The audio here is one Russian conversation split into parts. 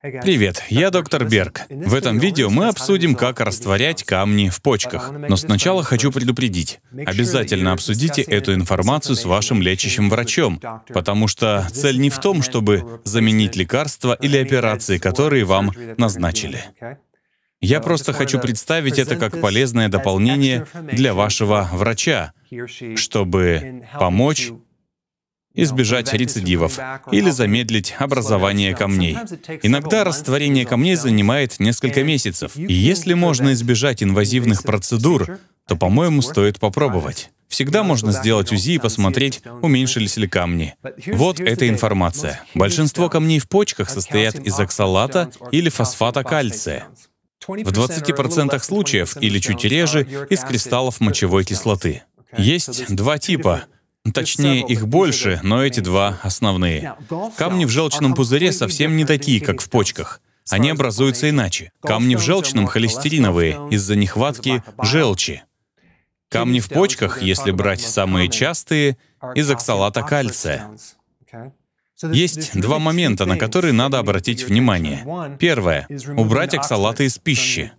Привет, я доктор Берг. В этом видео мы обсудим, как растворять камни в почках. Но сначала хочу предупредить. Обязательно обсудите эту информацию с вашим лечащим врачом, потому что цель не в том, чтобы заменить лекарства или операции, которые вам назначили. Я просто хочу представить это как полезное дополнение для вашего врача, чтобы помочь избежать рецидивов или замедлить образование камней. Иногда растворение камней занимает несколько месяцев, и если можно избежать инвазивных процедур, то, по-моему, стоит попробовать. Всегда можно сделать УЗИ и посмотреть, уменьшились ли камни. Вот эта информация. Большинство камней в почках состоят из оксалата или фосфата кальция. В 20% случаев, или чуть реже, из кристаллов мочевой кислоты. Есть два типа — Точнее, их больше, но эти два основные. Камни в желчном пузыре совсем не такие, как в почках. Они образуются иначе. Камни в желчном холестериновые из-за нехватки желчи. Камни в почках, если брать самые частые, из оксалата кальция. Есть два момента, на которые надо обратить внимание. Первое — убрать оксалаты из пищи.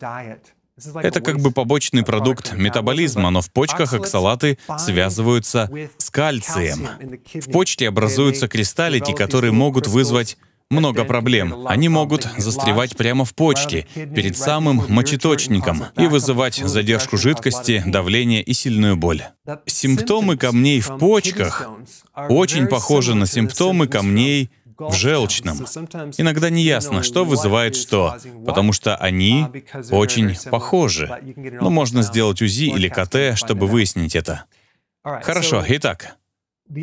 Это как бы побочный продукт метаболизма, но в почках оксалаты связываются с кальцием. В почке образуются кристаллики, которые могут вызвать много проблем. Они могут застревать прямо в почке, перед самым мочеточником, и вызывать задержку жидкости, давление и сильную боль. Симптомы камней в почках очень похожи на симптомы камней в желчном. Иногда не ясно, что вызывает что, потому что они очень похожи. Но можно сделать УЗИ или КТ, чтобы выяснить это. Хорошо, итак,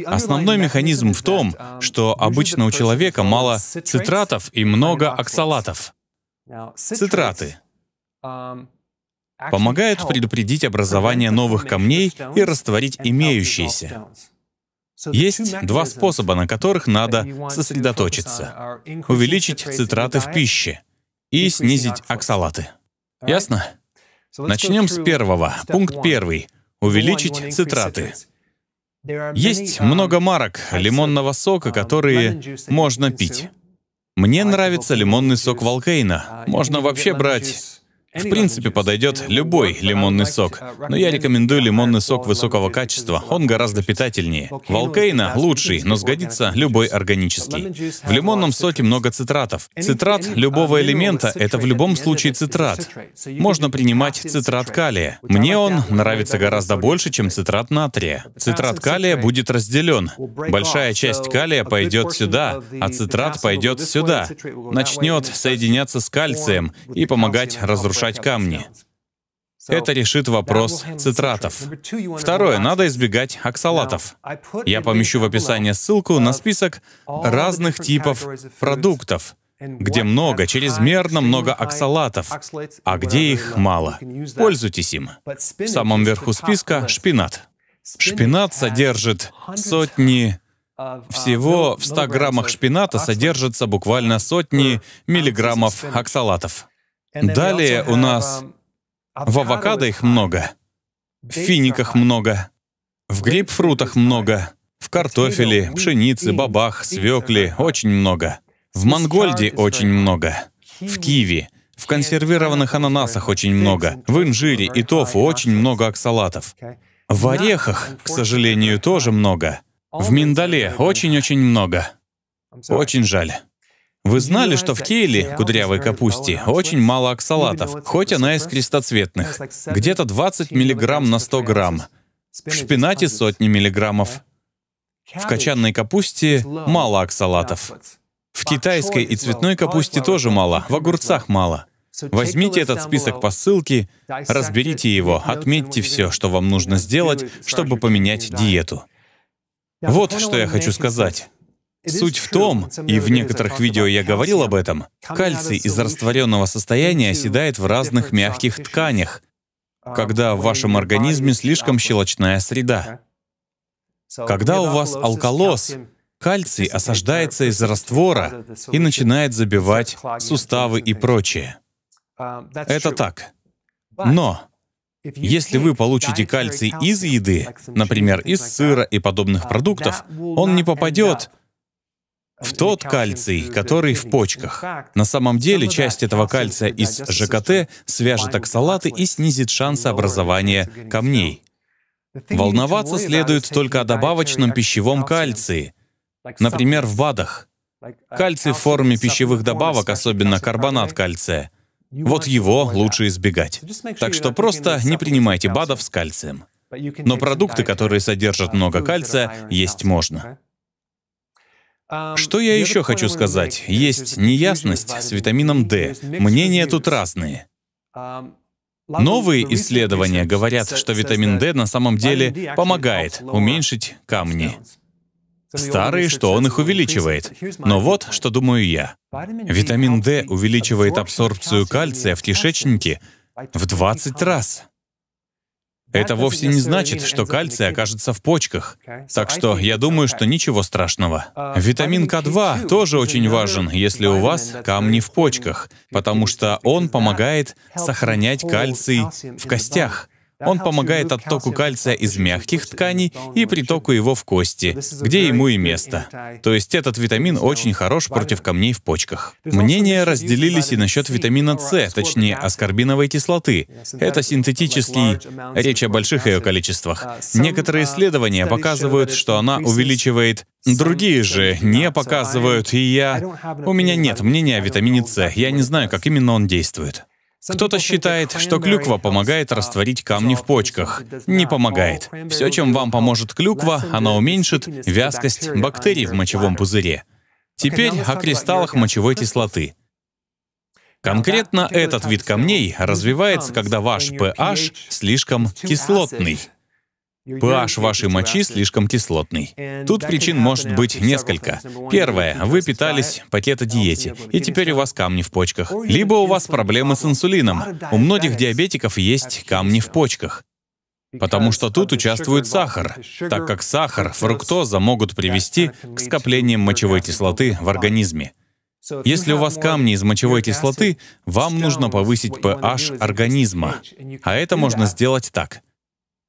Основной механизм в том, что обычно у человека мало цитратов и много оксалатов. Цитраты помогают предупредить образование новых камней и растворить имеющиеся. Есть два способа, на которых надо сосредоточиться. Увеличить цитраты в пище и снизить оксалаты. Ясно? Начнем с первого. Пункт первый. Увеличить цитраты. Есть много марок лимонного сока, которые можно пить. Мне нравится лимонный сок Волкейна. Можно вообще брать в принципе, подойдет любой лимонный сок, но я рекомендую лимонный сок высокого качества, он гораздо питательнее. Волкейна лучший, но сгодится любой органический. В лимонном соке много цитратов. Цитрат любого элемента — это в любом случае цитрат. Можно принимать цитрат калия. Мне он нравится гораздо больше, чем цитрат натрия. Цитрат калия будет разделен. Большая часть калия пойдет сюда, а цитрат пойдет сюда. Начнет соединяться с кальцием и помогать разрушать мешать камни. Это решит вопрос цитратов. Второе, надо избегать оксалатов. Я помещу в описании ссылку на список разных типов продуктов, где много, чрезмерно много оксалатов, а где их мало. Пользуйтесь им. В самом верху списка — шпинат. Шпинат содержит сотни всего в 100 граммах шпината содержится буквально сотни миллиграммов оксалатов. Далее у нас в авокадо их много, в финиках много, в грейпфрутах много, в картофеле, пшенице, бобах, свекле очень много, в мангольде очень много, в киви, в консервированных ананасах очень много, в инжире и тофу очень много оксалатов. В орехах, к сожалению, тоже много. В миндале очень-очень много. Очень жаль. Вы знали, что в кейле, кудрявой капусте, очень мало оксалатов, хоть она из крестоцветных. Где-то 20 миллиграмм на 100 грамм. В шпинате сотни миллиграммов. В качанной капусте мало оксалатов. В китайской и цветной капусте тоже мало, в огурцах мало. Возьмите этот список по ссылке, разберите его, отметьте все, что вам нужно сделать, чтобы поменять диету. Вот что я хочу сказать. Суть в том, и в некоторых видео я говорил об этом, кальций из растворенного состояния оседает в разных мягких тканях, когда в вашем организме слишком щелочная среда. Когда у вас алкалоз, кальций осаждается из раствора и начинает забивать суставы и прочее. Это так. Но если вы получите кальций из еды, например, из сыра и подобных продуктов, он не попадет в тот кальций, который в почках. На самом деле, часть этого кальция из ЖКТ свяжет оксалаты и снизит шансы образования камней. Волноваться следует только о добавочном пищевом кальции, например, в БАДах. Кальций в форме пищевых добавок, особенно карбонат кальция, вот его лучше избегать. Так что просто не принимайте БАДов с кальцием. Но продукты, которые содержат много кальция, есть можно. Что я еще хочу сказать? Есть неясность с витамином D. Мнения тут разные. Новые исследования говорят, что витамин D на самом деле помогает уменьшить камни. Старые, что он их увеличивает. Но вот, что думаю я. Витамин D увеличивает абсорбцию кальция в кишечнике в 20 раз. Это вовсе не значит, что кальций окажется в почках. Так что я думаю, что ничего страшного. Витамин К2 тоже очень важен, если у вас камни в почках, потому что он помогает сохранять кальций в костях. Он помогает оттоку кальция из мягких тканей и притоку его в кости, где ему и место. То есть этот витамин очень хорош против камней в почках. Мнения разделились и насчет витамина С, точнее аскорбиновой кислоты. Это синтетический, речь о больших ее количествах. Некоторые исследования показывают, что она увеличивает Другие же не показывают, и я... У меня нет мнения о витамине С, я не знаю, как именно он действует. Кто-то считает, что клюква помогает растворить камни в почках. Не помогает. Все, чем вам поможет клюква, она уменьшит вязкость бактерий в мочевом пузыре. Теперь о кристаллах мочевой кислоты. Конкретно этот вид камней развивается, когда ваш pH слишком кислотный pH вашей мочи слишком кислотный. Тут причин может быть несколько. Первое. Вы питались по кето-диете, и теперь у вас камни в почках. Либо у вас проблемы с инсулином. У многих диабетиков есть камни в почках. Потому что тут участвует сахар, так как сахар, фруктоза могут привести к скоплениям мочевой кислоты в организме. Если у вас камни из мочевой кислоты, вам нужно повысить pH организма. А это можно сделать так.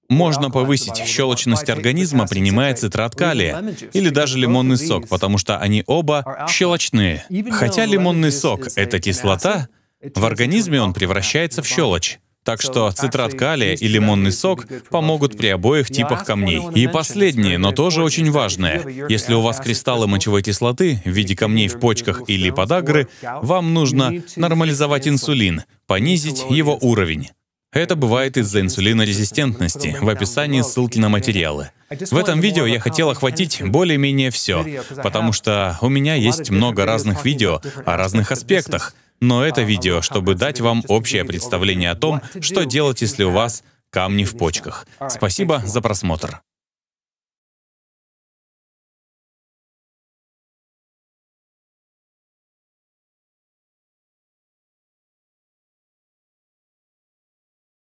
Можно повысить щелочность организма, принимая цитрат калия или даже лимонный сок, потому что они оба щелочные. Хотя лимонный сок — это кислота, в организме он превращается в щелочь. Так что цитрат калия и лимонный сок помогут при обоих типах камней. И последнее, но тоже очень важное. Если у вас кристаллы мочевой кислоты в виде камней в почках или подагры, вам нужно нормализовать инсулин, понизить его уровень. Это бывает из-за инсулинорезистентности. В описании ссылки на материалы. В этом видео я хотел охватить более-менее все, потому что у меня есть много разных видео о разных аспектах. Но это видео, чтобы дать вам общее представление о том, что делать, если у вас камни в почках. Спасибо за просмотр.